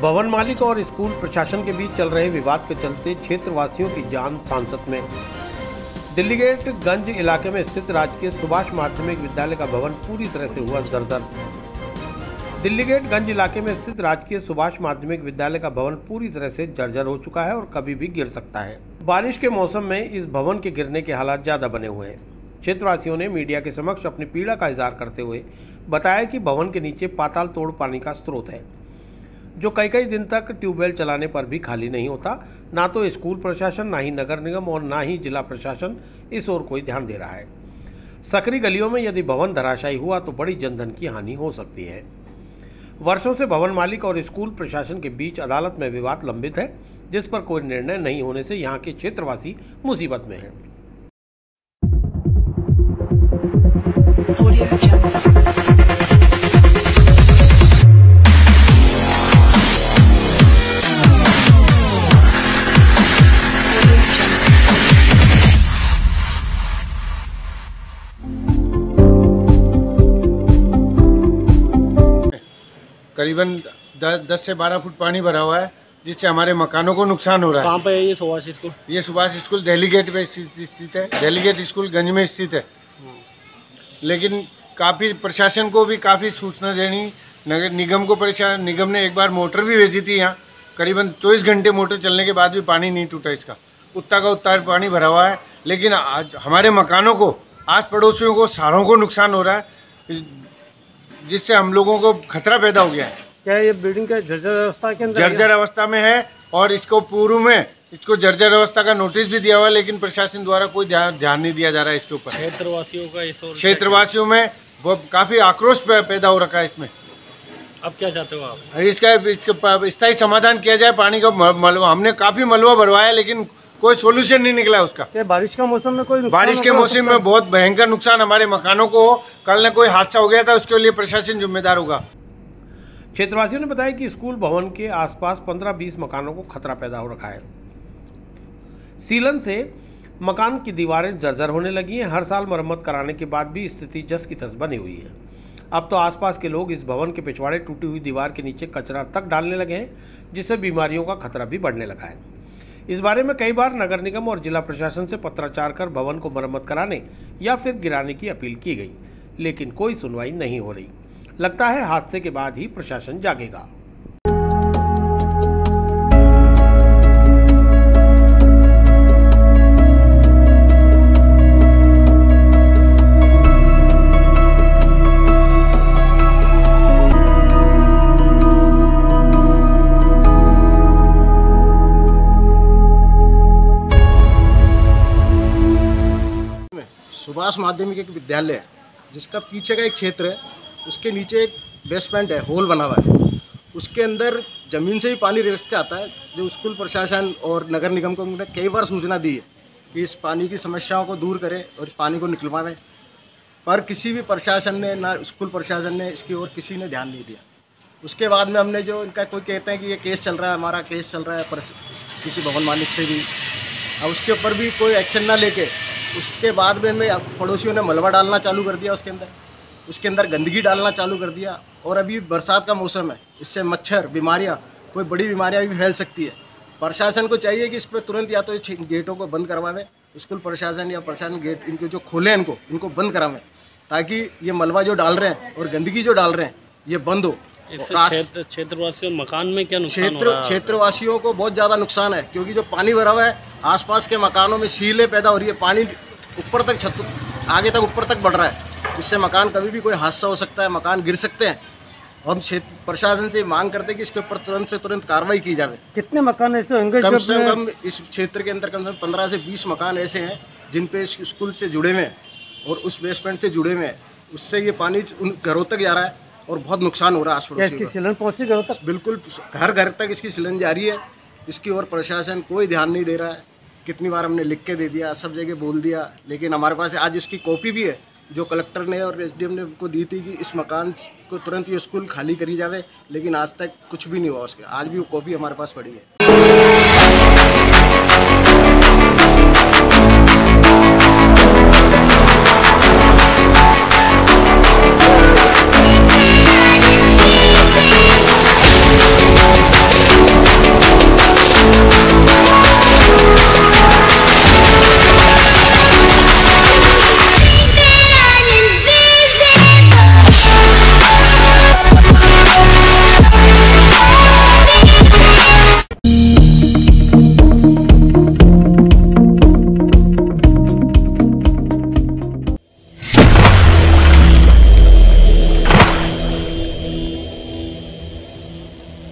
भवन मालिक और स्कूल प्रशासन के बीच चल रहे विवाद के चलते क्षेत्रवासियों की जान सांसद में। दिल्ली गेट गंज इलाके में स्थित राजकीय सुभाष माध्यमिक विद्यालय का भवन पूरी तरह से हुआ जर्जर। दिल्ली गेट गंज इलाके में स्थित राजकीय सुभाष माध्यमिक विद्यालय का भवन पूरी तरह से जर्जर हो चुका है और कभी भी गिर सकता है। बारिश के मौसम में इस भवन के गिरने के हालात ज़्यादा बने हुए हैं। क्षेत्रवासियों ने मीडिया के समक्ष अपनी पीड़ा का इजहार करते हुए बताया कि भवन के नीचे पाताल तोड़ पानी का स्रोत है। जो कई कई दिन तक ट्यूबवेल चलाने पर भी खाली नहीं होता, ना तो स्कूल प्रशासन, ना ही नगर निगम और ना ही जिला प्रशासन इस ओर कोई ध्यान दे रहा है। सकरी गलियों में यदि भवन धराशायी हुआ तो बड़ी जनधन की हानि हो सकती है। वर्षों से भवन मालिक और स्कूल प्रशासन के बीच अदालत में विवाद लंबित है, जिस पर कोई निर्णय नहीं होने से यहाँ के क्षेत्रवासी मुसीबत में हैं। Audio. करीबन दस से बारह फुट पानी भरा हुआ है जिससे हमारे मकानों को नुकसान हो रहा कहाँ पे है ये सुभाष स्कूल? ये सुभाष स्कूल दिल्ली गेट में स्थित है। दिल्ली गेट स्कूल गंज में स्थित है। लेकिन काफ़ी प्रशासन को भी काफ़ी सूचना देनी नगर निगम को परेशान निगम ने एक बार मोटर भी भेजी थी यहाँ। करीबन चौबीस घंटे मोटर चलने के बाद भी पानी नहीं टूटा इसका। उत्ता का उतना पानी भरा हुआ है। लेकिन आज हमारे मकानों को आस पड़ोसियों को सारों को नुकसान हो रहा है। जिससे हम लोगों को खतरा पैदा हो गया है। क्या ये बिल्डिंग का जर्जर अवस्था के अंदर जर्जर अवस्था में है और इसको पूर्व में इसको जर्जर अवस्था का नोटिस भी दिया हुआ है लेकिन प्रशासन द्वारा कोई ध्यान ध्यान नहीं दिया जा रहा है इसके ऊपर। क्षेत्रवासियों का इस और क्षेत्रवासियों में वो काफ़ी आक्रोश पैदा हो रखा है इसमें। अब क्या चाहते हो आप? इसका इसका स्थायी समाधान किया जाए पानी का मलबा हमने काफ़ी मलबा भरवाया लेकिन कोई सोल्यूशन नहीं निकला उसका। क्या बारिश का मौसम में कोई बारिश के मौसम में बहुत भयंकर नुकसान हमारे मकानों को। कल न कोई हादसा हो गया था उसके लिए प्रशासन जिम्मेदार होगा। क्षेत्रवासियों ने बताया कि स्कूल भवन के आसपास 15-20 मकानों को खतरा पैदा हो रखा है। सीलन से मकान की दीवारें जर्जर होने लगी हैं। हर साल मरम्मत कराने के बाद भी स्थिति जस की तस बनी हुई है। अब तो आसपास के लोग इस भवन के पिछवाड़े टूटी हुई दीवार के नीचे कचरा तक डालने लगे हैं जिससे बीमारियों का खतरा भी बढ़ने लगा है। इस बारे में कई बार नगर निगम और जिला प्रशासन से पत्राचार कर भवन को मरम्मत कराने या फिर गिराने की अपील की गई, लेकिन कोई सुनवाई नहीं हो रही। लगता है हादसे के बाद ही प्रशासन जागेगा। सुभाष माध्यमिक एक विद्यालय है, जिसका पीछे का एक क्षेत्र है, उसके नीचे एक बेसमेंट है होल बना हुआ है। उसके अंदर ज़मीन से ही पानी रिस के आता है, जो स्कूल प्रशासन और नगर निगम को हमने कई बार सूचना दी है कि इस पानी की समस्याओं को दूर करें और इस पानी को निकलवाएँ। पर किसी भी प्रशासन ने, ना स्कूल प्रशासन ने इसकी ओर किसी ने ध्यान नहीं दिया। उसके बाद में हमने जो इनका कोई कहते हैं कि ये केस चल रहा है, हमारा केस चल रहा है, पर किसी भवन मालिक से भी अब उसके ऊपर भी कोई एक्शन ना लेके उसके बाद में में पड़ोसियों ने मलबा डालना चालू कर दिया उसके अंदर। उसके अंदर गंदगी डालना चालू कर दिया और अभी बरसात का मौसम है। इससे मच्छर बीमारियाँ कोई बड़ी बीमारियाँ भी फैल सकती है। प्रशासन को चाहिए कि इस पर तुरंत या तो गेटों को बंद करवावे। स्कूल प्रशासन या प्रशासन गेट इनके जो खोले इनको इनको बंद करावें। ताकि ये मलबा जो डाल रहे हैं और गंदगी जो डाल रहे हैं ये बंद हो। क्षेत्रवासियों मकान में क्या नुकसान क्षेत्र क्षेत्रवासियों को बहुत ज़्यादा नुकसान है क्योंकि जो पानी भरा हुआ है आसपास के मकानों में सीलें पैदा हो रही है पानी ऊपर तक छत आगे तक ऊपर तक बढ़ रहा है। इससे मकान कभी भी कोई हादसा हो सकता है मकान गिर सकते हैं। हम क्षेत्र प्रशासन से मांग करते हैं कि इसके ऊपर तुरंत से तुरंत कार्रवाई की जाए कितने मकान ऐसे होंगे कम से कम इस क्षेत्र के अंदर कम से कम पंद्रह से बीस मकान ऐसे हैं जिन पे इस स्कूल से जुड़े हुए हैं और उस बेसमेंट से जुड़े हुए हैं। उससे ये पानी उन घरों तक जा रहा है और बहुत नुकसान हो रहा है आस क्या इसकी। सिलन पहुँची घरों तक? बिल्कुल घर घर तक इसकी सिलन जारी है। इसकी ओर प्रशासन कोई ध्यान नहीं दे रहा है। कितनी बार हमने लिख के दे दिया, सब जगह बोल दिया, लेकिन हमारे पास आज इसकी कॉपी भी है, जो कलेक्टर ने और एसडीएम ने को दी थी कि इस मकान को तुरंत ये स्कूल खाली करी जाए लेकिन आज तक कुछ भी नहीं हुआ उसके, आज भी वो कॉपी हमारे पास पड़ी है।